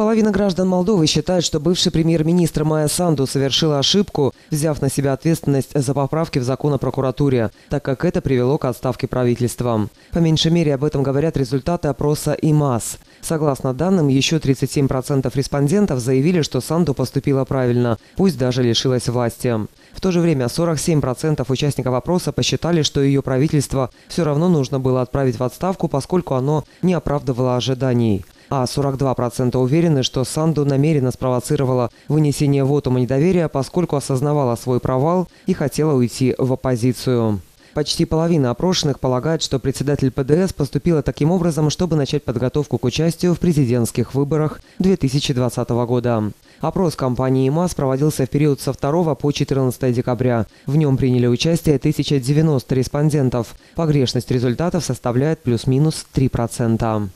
Половина граждан Молдовы считает, что бывший премьер-министр Майя Санду совершила ошибку, взяв на себя ответственность за поправки в закон о прокуратуре, так как это привело к отставке правительства. По меньшей мере об этом говорят результаты опроса ИМАС. Согласно данным, еще 37% респондентов заявили, что Санду поступила правильно, пусть даже лишилась власти. В то же время 47% участников опроса посчитали, что ее правительство все равно нужно было отправить в отставку, поскольку оно не оправдывало ожиданий а 42% уверены, что Санду намеренно спровоцировала вынесение вотума недоверия, поскольку осознавала свой провал и хотела уйти в оппозицию. Почти половина опрошенных полагает, что председатель ПДС поступила таким образом, чтобы начать подготовку к участию в президентских выборах 2020 года. Опрос компании МАС проводился в период со 2 по 14 декабря. В нем приняли участие 1090 респондентов. Погрешность результатов составляет плюс-минус 3%.